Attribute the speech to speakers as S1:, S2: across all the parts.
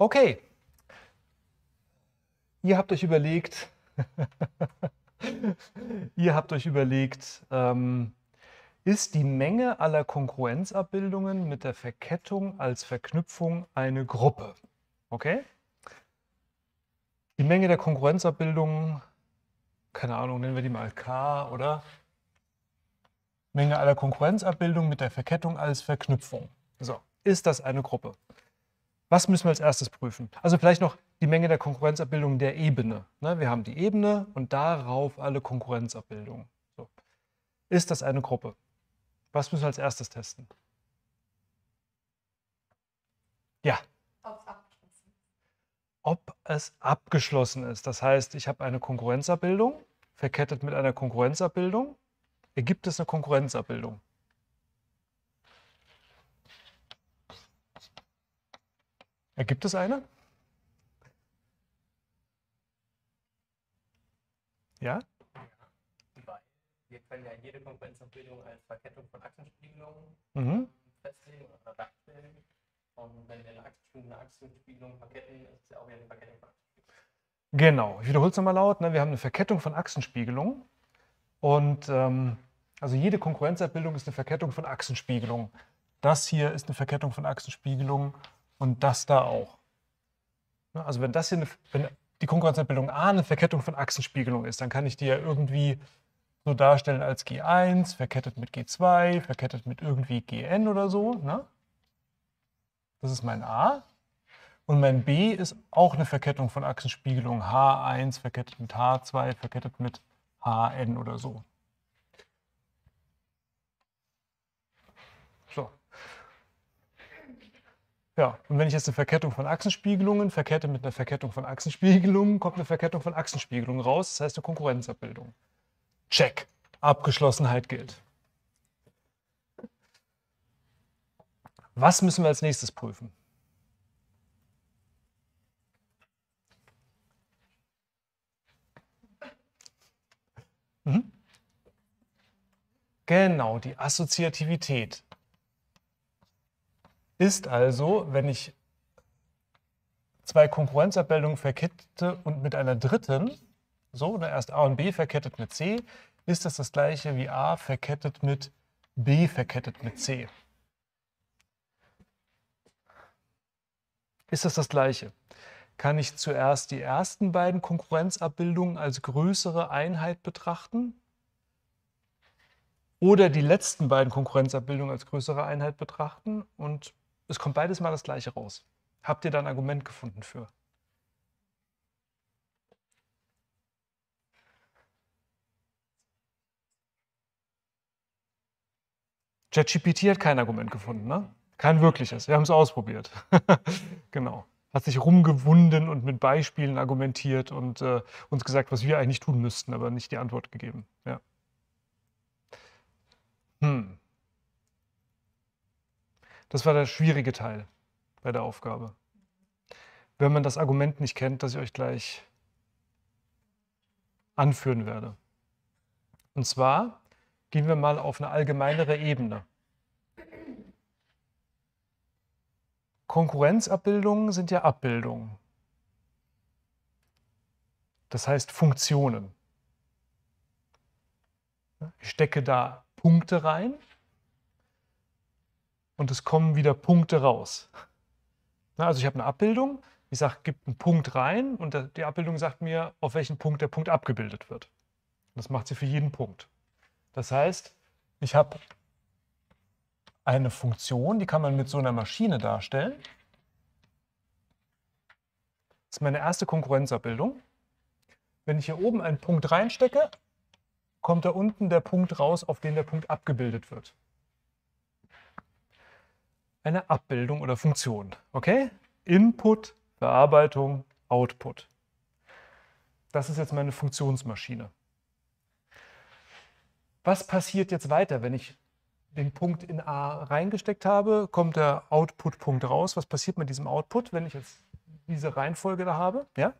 S1: Okay. Ihr habt euch überlegt, ihr habt euch überlegt, ähm, ist die Menge aller Konkurrenzabbildungen mit der Verkettung als Verknüpfung eine Gruppe? Okay? Die Menge der Konkurrenzabbildungen, keine Ahnung, nennen wir die mal K, oder? Menge aller Konkurrenzabbildungen mit der Verkettung als Verknüpfung. So, ist das eine Gruppe? Was müssen wir als erstes prüfen? Also vielleicht noch die Menge der Konkurrenzabbildungen der Ebene. Ne, wir haben die Ebene und darauf alle Konkurrenzabbildungen. So. Ist das eine Gruppe? Was müssen wir als erstes testen? Ja. Ob es abgeschlossen ist. Das heißt, ich habe eine Konkurrenzabbildung, verkettet mit einer Konkurrenzabbildung. Ergibt es eine Konkurrenzabbildung? Ergibt es eine? Ja?
S2: Wir können ja jede Konkurrenzabbildung als Verkettung von Achsenspiegelungen
S1: Mhm.
S2: festlegen oder darstellen. Und wenn wir eine Achsenspiegelung, eine Achsenspiegelung verketten, ist es ja auch wieder eine Verkettung von Achsenspiegelungen.
S1: Genau, ich wiederhole es nochmal laut. Ne? Wir haben eine Verkettung von Achsenspiegelungen. Und ähm, also jede Konkurrenzabbildung ist eine Verkettung von Achsenspiegelungen. Das hier ist eine Verkettung von Achsenspiegelungen und das da auch. Ne? Also wenn das hier eine, wenn die Konkurrenzabbildung A eine Verkettung von Achsenspiegelung ist, dann kann ich die ja irgendwie so darstellen als G1, verkettet mit G2, verkettet mit irgendwie Gn oder so. Ne? Das ist mein A. Und mein B ist auch eine Verkettung von Achsenspiegelung. H1 verkettet mit H2, verkettet mit Hn oder. So. Ja, und wenn ich jetzt eine Verkettung von Achsenspiegelungen verkette mit einer Verkettung von Achsenspiegelungen, kommt eine Verkettung von Achsenspiegelungen raus. Das heißt eine Konkurrenzabbildung. Check. Abgeschlossenheit gilt. Was müssen wir als nächstes prüfen? Mhm. Genau, die Assoziativität ist also, wenn ich zwei Konkurrenzabbildungen verkette und mit einer dritten, so, oder erst A und B verkettet mit C, ist das das gleiche wie A verkettet mit B verkettet mit C. Ist das das gleiche? Kann ich zuerst die ersten beiden Konkurrenzabbildungen als größere Einheit betrachten oder die letzten beiden Konkurrenzabbildungen als größere Einheit betrachten und es kommt beides mal das gleiche raus. Habt ihr da ein Argument gefunden für? ChatGPT hat kein Argument gefunden, ne? Kein wirkliches. Wir haben es ausprobiert. genau. Hat sich rumgewunden und mit Beispielen argumentiert und äh, uns gesagt, was wir eigentlich tun müssten, aber nicht die Antwort gegeben. Ja. Hm. Das war der schwierige Teil bei der Aufgabe. Wenn man das Argument nicht kennt, das ich euch gleich anführen werde. Und zwar gehen wir mal auf eine allgemeinere Ebene. Konkurrenzabbildungen sind ja Abbildungen. Das heißt Funktionen. Ich stecke da Punkte rein und es kommen wieder Punkte raus. Also ich habe eine Abbildung, ich sage, gib einen Punkt rein und die Abbildung sagt mir, auf welchen Punkt der Punkt abgebildet wird. Das macht sie für jeden Punkt. Das heißt, ich habe eine Funktion, die kann man mit so einer Maschine darstellen. Das ist meine erste Konkurrenzabbildung. Wenn ich hier oben einen Punkt reinstecke, kommt da unten der Punkt raus, auf den der Punkt abgebildet wird. Eine Abbildung oder Funktion. Okay? Input, Bearbeitung, Output. Das ist jetzt meine Funktionsmaschine. Was passiert jetzt weiter, wenn ich den Punkt in A reingesteckt habe, kommt der Output-Punkt raus. Was passiert mit diesem Output, wenn ich jetzt diese Reihenfolge da habe? Ja?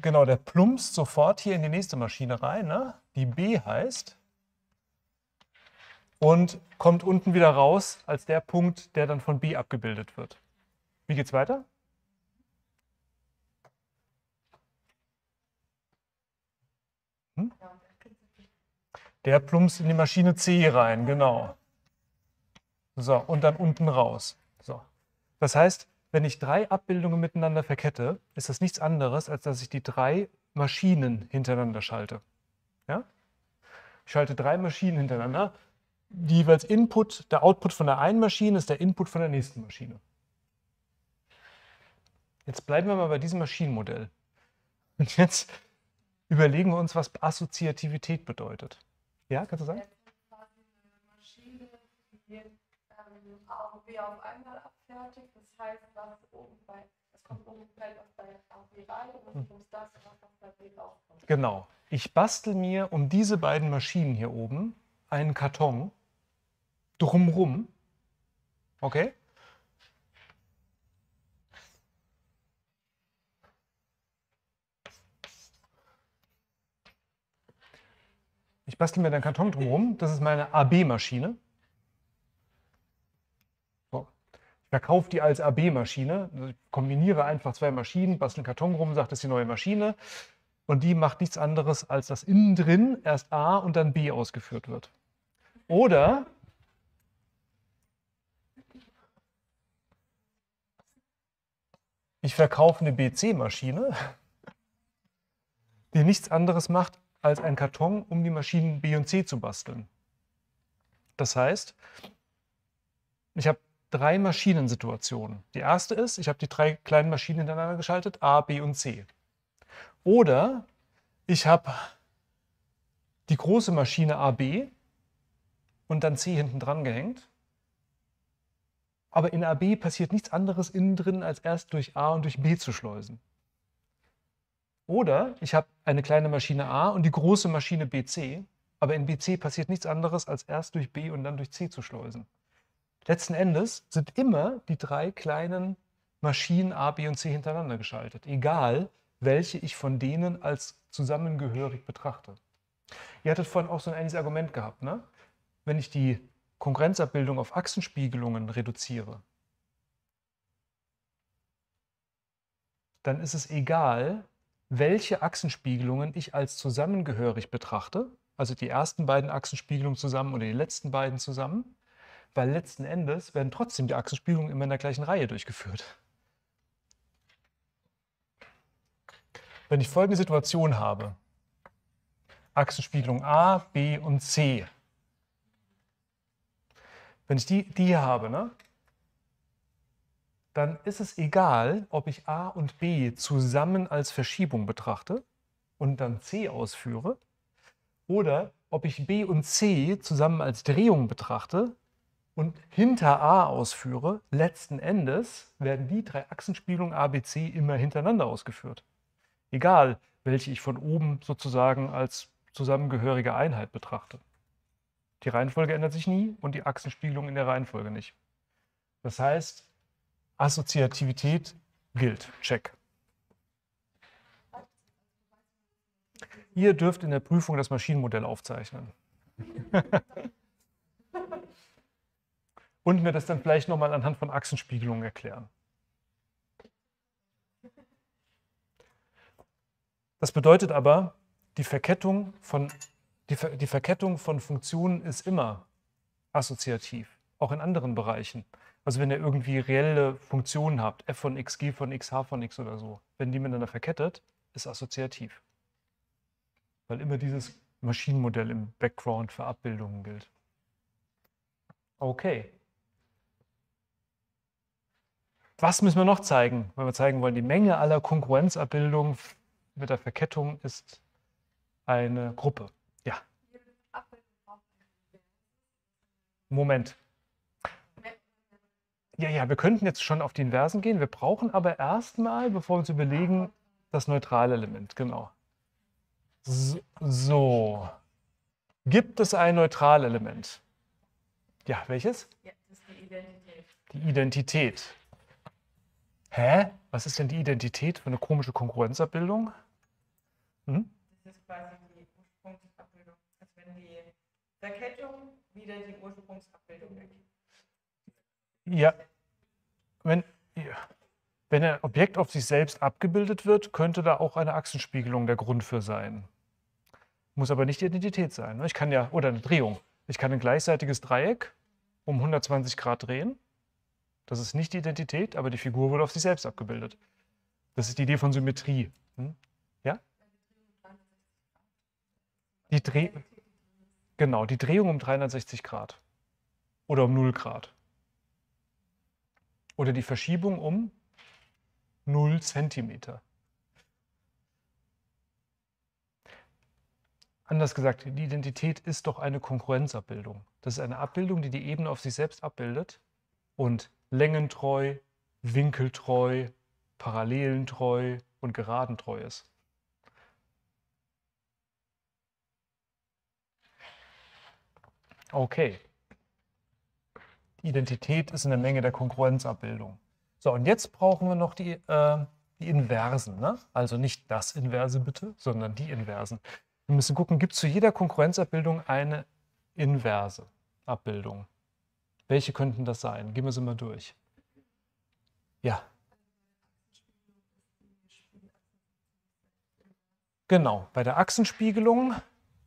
S1: Genau, der plumpst sofort hier in die nächste Maschine rein, ne? die B heißt, und kommt unten wieder raus als der Punkt, der dann von B abgebildet wird. Wie geht's weiter? Hm? Der plumpst in die Maschine C rein, genau. So, und dann unten raus. So. Das heißt, wenn ich drei Abbildungen miteinander verkette, ist das nichts anderes, als dass ich die drei Maschinen hintereinander schalte. Ja? Ich schalte drei Maschinen hintereinander. Die jeweils Input, der Output von der einen Maschine ist der Input von der nächsten Maschine. Jetzt bleiben wir mal bei diesem Maschinenmodell. Und jetzt überlegen wir uns, was Assoziativität bedeutet. Ja, kannst du sagen?
S3: Maschine, die ähm, A und B auf einmal abfertigt. Das heißt, was oben bei, es kommt oben fällt was bei A und B rein und
S1: Hm.
S3: es muss das, was bei B rauskommt.
S1: Genau. Ich bastel mir um diese beiden Maschinen hier oben einen Karton drumrum. Okay? Ich bastel mir den Karton drumrum. Das ist meine AB-Maschine. So. Ich verkaufe die als AB-Maschine. Also kombiniere einfach zwei Maschinen, bastel einen Karton rum, sage, das ist die neue Maschine. Und die macht nichts anderes, als dass innen drin erst A und dann B ausgeführt wird. Oder ich verkaufe eine BC-Maschine, die nichts anderes macht, als einen Karton, um die Maschinen B und C zu basteln. Das heißt, ich habe drei Maschinensituationen. Die erste ist, ich habe die drei kleinen Maschinen hintereinander geschaltet, A, B und C. Oder ich habe die große Maschine AB und dann C hinten dran gehängt. Aber in AB passiert nichts anderes innen drin, als erst durch A und durch B zu schleusen. Oder ich habe eine kleine Maschine A und die große Maschine BC, aber in BC passiert nichts anderes, als erst durch B und dann durch C zu schleusen. Letzten Endes sind immer die drei kleinen Maschinen A, B und C hintereinander geschaltet, egal welche ich von denen als zusammengehörig betrachte. Ihr hattet vorhin auch so ein ähnliches Argument gehabt, ne? Wenn ich die Konkurrenzabbildung auf Achsenspiegelungen reduziere, dann ist es egal, welche Achsenspiegelungen ich als zusammengehörig betrachte, also die ersten beiden Achsenspiegelungen zusammen oder die letzten beiden zusammen, weil letzten Endes werden trotzdem die Achsenspiegelungen immer in der gleichen Reihe durchgeführt. Wenn ich folgende Situation habe, Achsenspiegelung A, B und C. Wenn ich die, die hier habe, ne, dann ist es egal, ob ich A und B zusammen als Verschiebung betrachte und dann C ausführe oder ob ich B und C zusammen als Drehung betrachte und hinter A ausführe. Letzten Endes werden die drei Achsenspiegelungen A, B, C immer hintereinander ausgeführt. Egal, welche ich von oben sozusagen als zusammengehörige Einheit betrachte. Die Reihenfolge ändert sich nie und die Achsenspiegelung in der Reihenfolge nicht. Das heißt, Assoziativität gilt. Check. Ihr dürft in der Prüfung das Maschinenmodell aufzeichnen. und mir das dann vielleicht nochmal anhand von Achsenspiegelungen erklären. Das bedeutet aber, die Verkettung von, die, Ver, die Verkettung von Funktionen ist immer assoziativ, auch in anderen Bereichen. Also wenn ihr irgendwie reelle Funktionen habt, f von x, g von x, h von x oder so, wenn die miteinander verkettet, ist assoziativ. Weil immer dieses Maschinenmodell im Background für Abbildungen gilt. Okay. Was müssen wir noch zeigen, wenn wir zeigen wollen, die Menge aller Konkurrenzabbildungen mit der Verkettung ist eine Gruppe. Ja,
S3: Jede Abbildung braucht eine
S1: Moment. Ja, ja, wir könnten jetzt schon auf die Inversen gehen. Wir brauchen aber erstmal, bevor wir uns überlegen, das neutrale Element. Genau. So. Gibt es ein Neutralelement? Ja, welches?
S3: Ja, das ist die Identität.
S1: Die Identität. Hä? Was ist denn die Identität für eine komische Konkurrenzabbildung? Hm?
S4: Das ist quasi die Ursprungsabbildung. Also wenn die Verkettung wieder die Ursprungsabbildung ergibt.
S1: Ja. Wenn, ja. Wenn ein Objekt auf sich selbst abgebildet wird, könnte da auch eine Achsenspiegelung der Grund für sein. Muss aber nicht die Identität sein. ne? Ich kann ja, oder eine Drehung. Ich kann ein gleichseitiges Dreieck um 120 Grad drehen. Das ist nicht die Identität, aber die Figur wurde auf sich selbst abgebildet. Das ist die Idee von Symmetrie. Hm? Ja? Die Dreh genau, die Drehung um 360 Grad. Oder um 0 Grad. Oder die Verschiebung um 0 Zentimeter. Anders gesagt, die Identität ist doch eine Konkurrenzabbildung. Das ist eine Abbildung, die die Ebene auf sich selbst abbildet und längentreu, winkeltreu, parallelentreu und geradentreu ist. Okay. Die Identität ist eine Menge der Konkurrenzabbildung. So, und jetzt brauchen wir noch die, äh, die Inversen. Ne? Also nicht das Inverse bitte, sondern die Inversen. Wir müssen gucken, gibt es zu jeder Konkurrenzabbildung eine inverse Abbildung? Welche könnten das sein? Gehen wir sie mal durch. Ja. Genau, bei der Achsenspiegelung,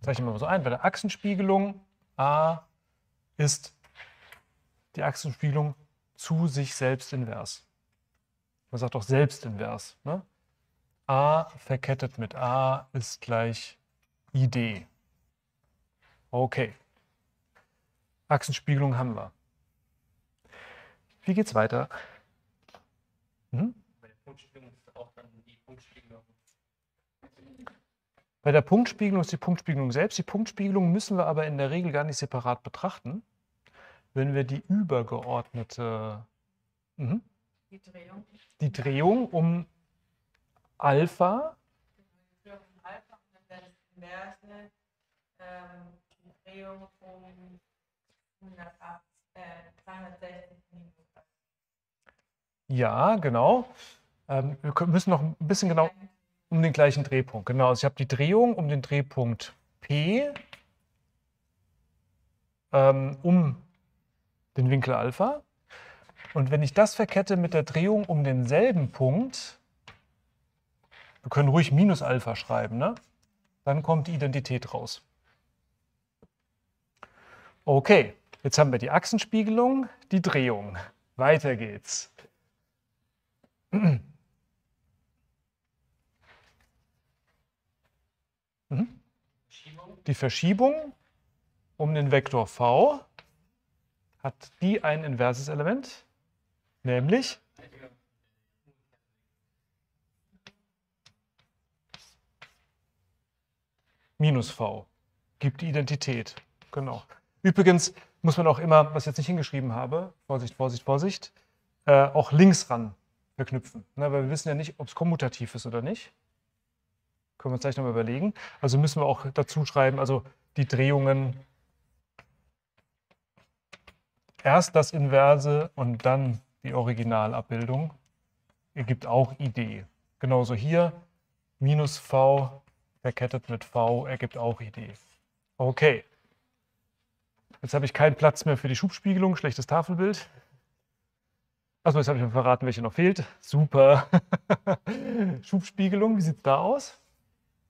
S1: zeichnen wir mal so ein, bei der Achsenspiegelung A ist die Achsenspiegelung zu sich selbst invers. Man sagt auch selbstinvers. Ne? A verkettet mit A ist gleich ID. Okay. Achsenspiegelung haben wir. Wie geht's weiter? Mhm.
S2: Bei der Punktspiegelung ist auch dann die Punktspiegelung.
S1: Bei der Punktspiegelung ist die Punktspiegelung selbst. Die Punktspiegelung müssen wir aber in der Regel gar nicht separat betrachten, wenn wir die übergeordnete, mhm,
S4: Die Drehung.
S1: die Drehung um Alpha,
S4: Die Drehung von Alpha und dann wäre das Inverse, ähm, die Drehung um 108, äh, 360 minus.
S1: ja, genau. Ähm, wir müssen noch ein bisschen genau um den gleichen Drehpunkt. Genau, also ich habe die Drehung um den Drehpunkt P ähm, um den Winkel Alpha. Und wenn ich das verkette mit der Drehung um denselben Punkt, wir können ruhig minus Alpha schreiben, ne? dann kommt die Identität raus. Okay, jetzt haben wir die Achsenspiegelung, die Drehung. Weiter geht's. Mhm.
S2: Verschiebung.
S1: Die Verschiebung um den Vektor v hat die ein inverses Element, nämlich minus v. Gibt die Identität. Genau. Übrigens muss man auch immer, was ich jetzt nicht hingeschrieben habe, Vorsicht, Vorsicht, Vorsicht, äh, auch links ran verknüpfen. Ne, weil wir wissen ja nicht, ob es kommutativ ist oder nicht. Können wir uns gleich nochmal überlegen. Also müssen wir auch dazu schreiben, also die Drehungen erst das Inverse und dann die Originalabbildung ergibt auch Idee. Genauso hier minus v verkettet mit v ergibt auch Idee. Okay. Jetzt habe ich keinen Platz mehr für die Schubspiegelung, schlechtes Tafelbild. Achso, jetzt habe ich mir verraten, welche noch fehlt. Super. Schubspiegelung, wie sieht es da aus?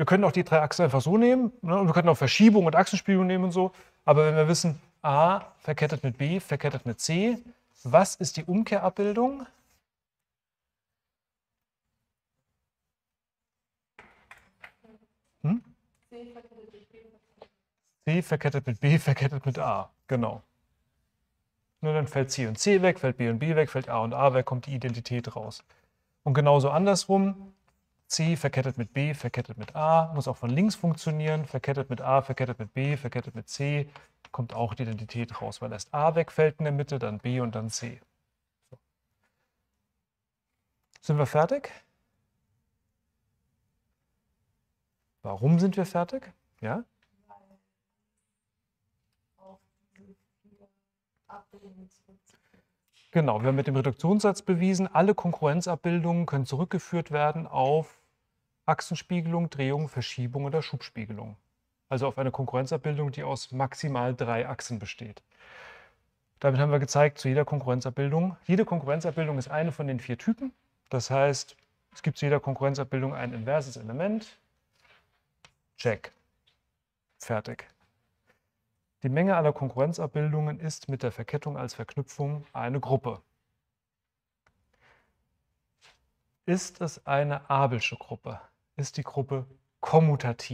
S2: wir
S1: können auch die drei Achsen einfach so nehmen. Ne? Und wir könnten auch Verschiebung und Achsenspiegelung nehmen und so. Aber wenn wir wissen, A verkettet mit B, verkettet mit C, was ist die Umkehrabbildung? Hm?
S3: C verkettet
S1: mit B, verkettet mit A. Genau. Nur dann fällt C und C weg, fällt B und B weg, fällt A und A weg, kommt die Identität raus. Und genauso andersrum. C verkettet mit B, verkettet mit A, muss auch von links funktionieren. Verkettet mit A, verkettet mit B, verkettet mit C, kommt auch die Identität raus, weil erst A wegfällt in der Mitte, dann B und dann C. So. Sind wir fertig? Warum sind wir fertig? Ja? Genau, wir haben mit dem Reduktionssatz bewiesen, alle Konkurrenzabbildungen können zurückgeführt werden auf Achsenspiegelung, Drehung, Verschiebung oder Schubspiegelung. Also auf eine Konkurrenzabbildung, die aus maximal drei Achsen besteht. Damit haben wir gezeigt, zu jeder Konkurrenzabbildung, jede Konkurrenzabbildung ist eine von den vier Typen. Das heißt, es gibt zu jeder Konkurrenzabbildung ein inverses Element. Check. Fertig. Die Menge aller Konkurrenzabbildungen ist mit der Verkettung als Verknüpfung eine Gruppe. Ist es eine Abelsche Gruppe? Ist die Gruppe kommutativ?